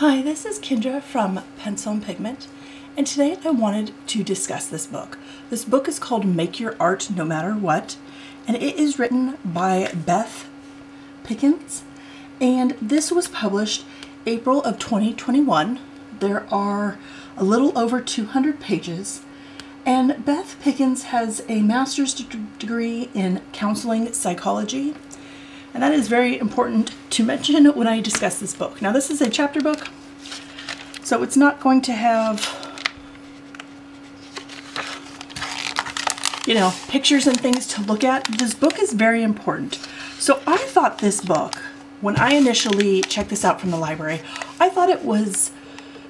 Hi, this is Kindra from Pencil and Pigment, and today I wanted to discuss this book. This book is called Make Your Art No Matter What, and it is written by Beth Pickens, and this was published April of 2021. There are a little over 200 pages, and Beth Pickens has a master's degree in counseling psychology and that is very important to mention when I discuss this book. Now this is a chapter book, so it's not going to have, you know, pictures and things to look at. This book is very important. So I thought this book, when I initially checked this out from the library, I thought it was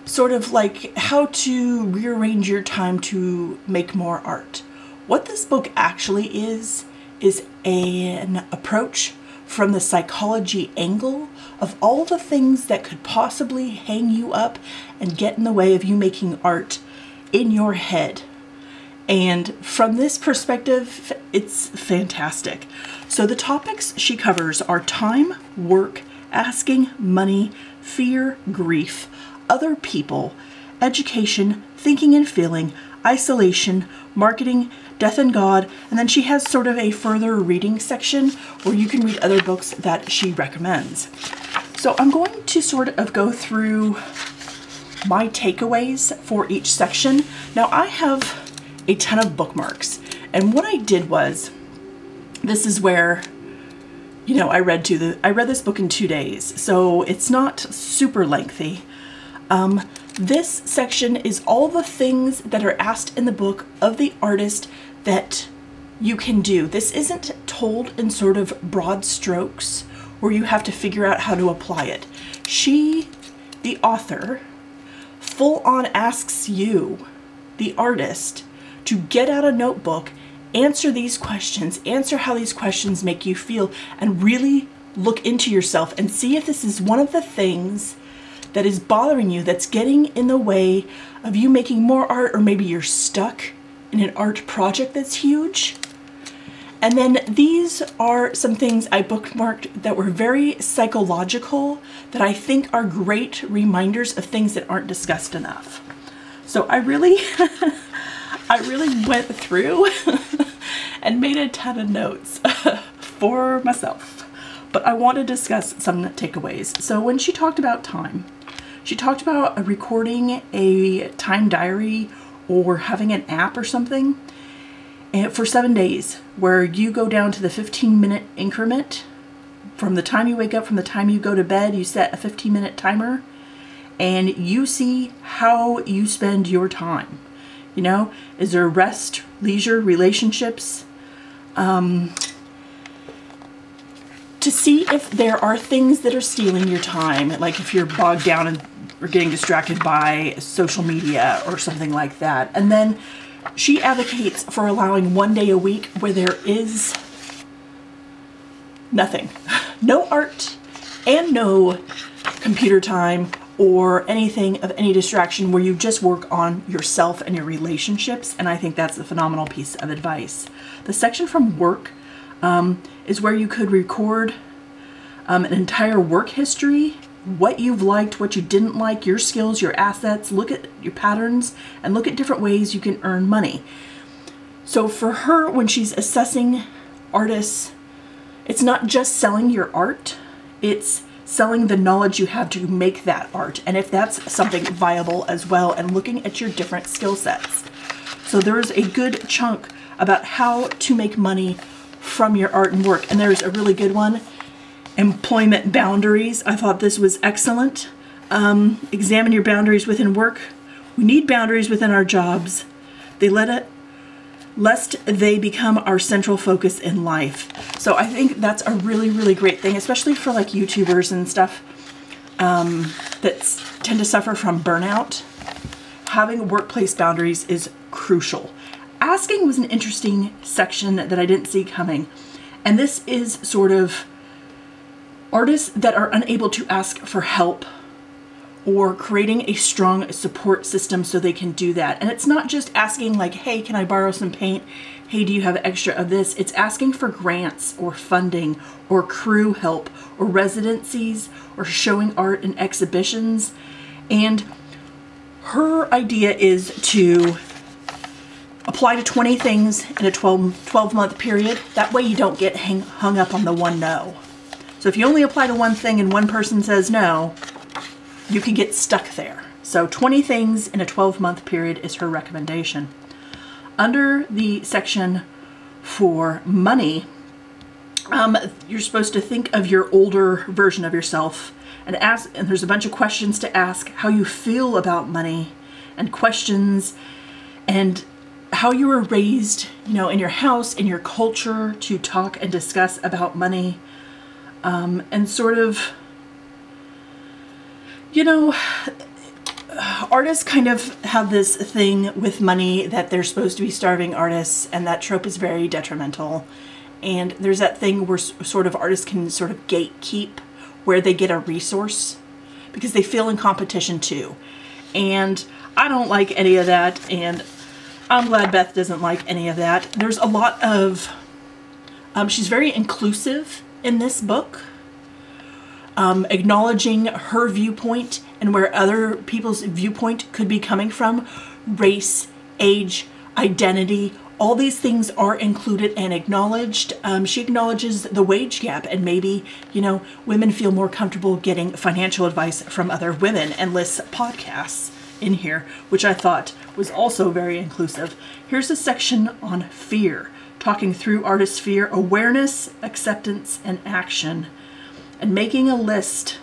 sort of like how to rearrange your time to make more art. What this book actually is, is an approach from the psychology angle of all the things that could possibly hang you up and get in the way of you making art in your head. And from this perspective, it's fantastic. So the topics she covers are time, work, asking, money, fear, grief, other people, education, thinking and feeling, isolation, marketing, death and God, and then she has sort of a further reading section where you can read other books that she recommends. So I'm going to sort of go through my takeaways for each section. Now I have a ton of bookmarks, and what I did was, this is where you know, I read to the I read this book in two days, so it's not super lengthy. Um, this section is all the things that are asked in the book of the artist that you can do. This isn't told in sort of broad strokes where you have to figure out how to apply it. She, the author, full on asks you, the artist, to get out a notebook, answer these questions, answer how these questions make you feel, and really look into yourself and see if this is one of the things that is bothering you that's getting in the way of you making more art or maybe you're stuck in an art project that's huge. And then these are some things I bookmarked that were very psychological that I think are great reminders of things that aren't discussed enough. So I really, I really went through and made a ton of notes for myself. But I want to discuss some takeaways. So when she talked about time, she talked about recording a time diary or having an app or something eh, for seven days where you go down to the 15 minute increment from the time you wake up from the time you go to bed you set a 15 minute timer and you see how you spend your time. You know is there rest leisure relationships? Um, to see if there are things that are stealing your time like if you're bogged down in or getting distracted by social media or something like that. And then she advocates for allowing one day a week where there is nothing. No art and no computer time or anything of any distraction where you just work on yourself and your relationships. And I think that's a phenomenal piece of advice. The section from work um, is where you could record um, an entire work history what you've liked, what you didn't like, your skills, your assets, look at your patterns, and look at different ways you can earn money. So for her, when she's assessing artists, it's not just selling your art, it's selling the knowledge you have to make that art, and if that's something viable as well, and looking at your different skill sets. So there's a good chunk about how to make money from your art and work, and there's a really good one employment boundaries. I thought this was excellent. Um, examine your boundaries within work. We need boundaries within our jobs. They let it, lest they become our central focus in life. So I think that's a really, really great thing, especially for like YouTubers and stuff um, that tend to suffer from burnout. Having workplace boundaries is crucial. Asking was an interesting section that I didn't see coming. And this is sort of Artists that are unable to ask for help or creating a strong support system so they can do that. And it's not just asking like, hey, can I borrow some paint? hey, do you have extra of this? It's asking for grants or funding or crew help or residencies or showing art in exhibitions. And her idea is to apply to 20 things in a 12, 12 month period. That way you don't get hang, hung up on the one no. So if you only apply to one thing and one person says no, you can get stuck there. So 20 things in a 12 month period is her recommendation. Under the section for money, um, you're supposed to think of your older version of yourself and ask, and there's a bunch of questions to ask how you feel about money and questions and how you were raised, you know, in your house, in your culture to talk and discuss about money um, and sort of, you know, artists kind of have this thing with money that they're supposed to be starving artists, and that trope is very detrimental. And there's that thing where sort of artists can sort of gatekeep where they get a resource because they feel in competition too. And I don't like any of that, and I'm glad Beth doesn't like any of that. There's a lot of, um, she's very inclusive in this book, um, acknowledging her viewpoint and where other people's viewpoint could be coming from, race, age, identity, all these things are included and acknowledged. Um, she acknowledges the wage gap and maybe, you know, women feel more comfortable getting financial advice from other women and lists podcasts in here, which I thought was also very inclusive. Here's a section on fear, talking through artist fear, awareness, acceptance, and action, and making a list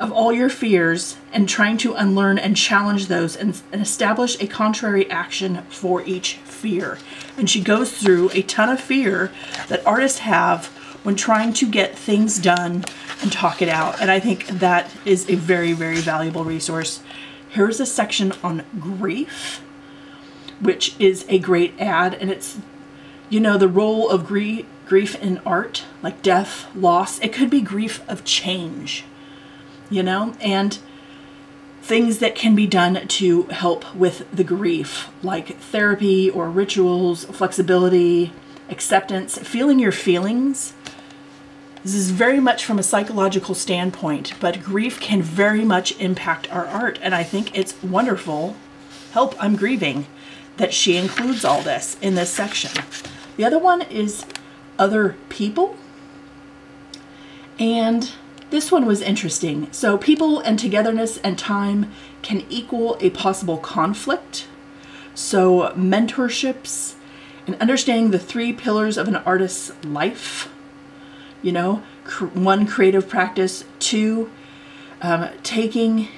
of all your fears and trying to unlearn and challenge those and, and, establish a contrary action for each fear. And she goes through a ton of fear that artists have when trying to get things done and talk it out. And I think that is a very, very valuable resource. Here's a section on grief, which is a great ad. And it's, you know, the role of grief grief in art, like death, loss. It could be grief of change you know, and things that can be done to help with the grief, like therapy or rituals, flexibility, acceptance, feeling your feelings. This is very much from a psychological standpoint, but grief can very much impact our art, and I think it's wonderful. Help, I'm grieving that she includes all this in this section. The other one is other people. And this one was interesting. So people and togetherness and time can equal a possible conflict. So mentorships and understanding the three pillars of an artist's life. You know, one, creative practice. Two, um, taking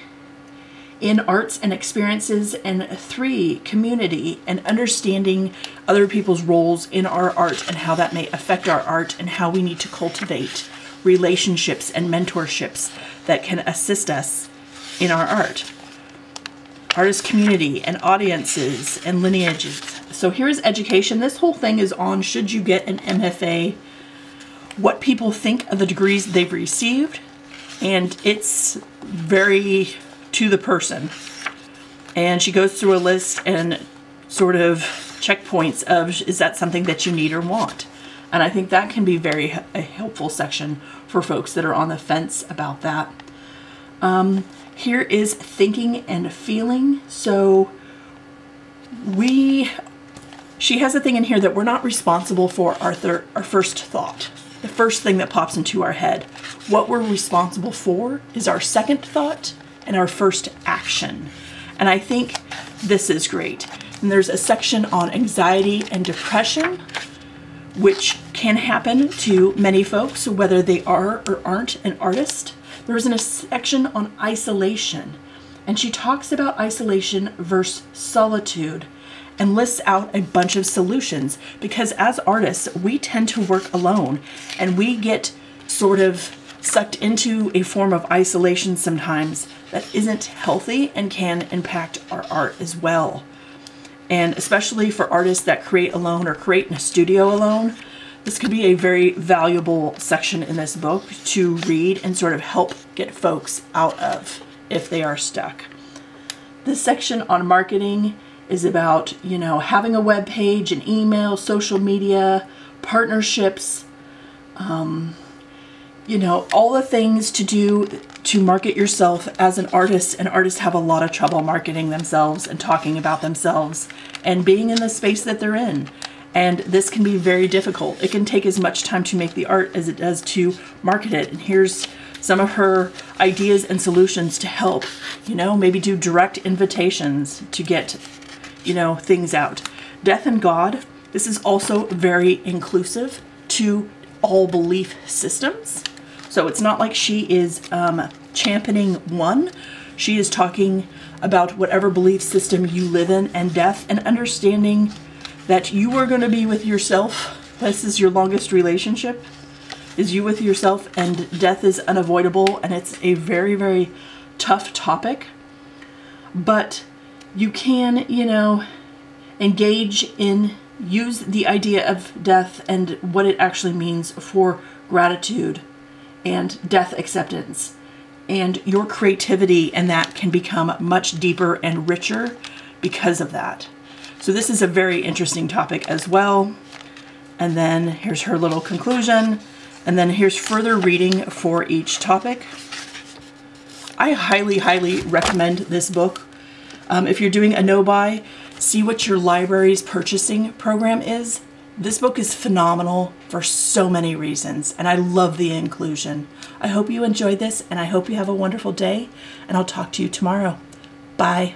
in arts and experiences. And three, community and understanding other people's roles in our art and how that may affect our art and how we need to cultivate relationships and mentorships that can assist us in our art. Artist community and audiences and lineages. So here's education. This whole thing is on should you get an MFA, what people think of the degrees they've received, and it's very to the person. And she goes through a list and sort of checkpoints of is that something that you need or want. And I think that can be very a helpful section for folks that are on the fence about that. Um, here is thinking and feeling. So we, she has a thing in here that we're not responsible for our, our first thought, the first thing that pops into our head. What we're responsible for is our second thought and our first action. And I think this is great. And there's a section on anxiety and depression which can happen to many folks, whether they are or aren't an artist. There is a section on isolation, and she talks about isolation versus solitude and lists out a bunch of solutions because as artists, we tend to work alone and we get sort of sucked into a form of isolation sometimes that isn't healthy and can impact our art as well and especially for artists that create alone or create in a studio alone, this could be a very valuable section in this book to read and sort of help get folks out of if they are stuck. This section on marketing is about, you know, having a web page, an email, social media, partnerships, um, you know, all the things to do to market yourself as an artist. And artists have a lot of trouble marketing themselves and talking about themselves and being in the space that they're in. And this can be very difficult. It can take as much time to make the art as it does to market it. And here's some of her ideas and solutions to help, you know, maybe do direct invitations to get, you know, things out. Death and God, this is also very inclusive to all belief systems. So it's not like she is um, championing one. She is talking about whatever belief system you live in and death and understanding that you are going to be with yourself. This is your longest relationship is you with yourself and death is unavoidable and it's a very very tough topic but you can you know engage in use the idea of death and what it actually means for gratitude and death acceptance and your creativity and that can become much deeper and richer because of that so this is a very interesting topic as well and then here's her little conclusion and then here's further reading for each topic. I highly, highly recommend this book. Um, if you're doing a no-buy, see what your library's purchasing program is. This book is phenomenal for so many reasons, and I love the inclusion. I hope you enjoyed this, and I hope you have a wonderful day, and I'll talk to you tomorrow. Bye.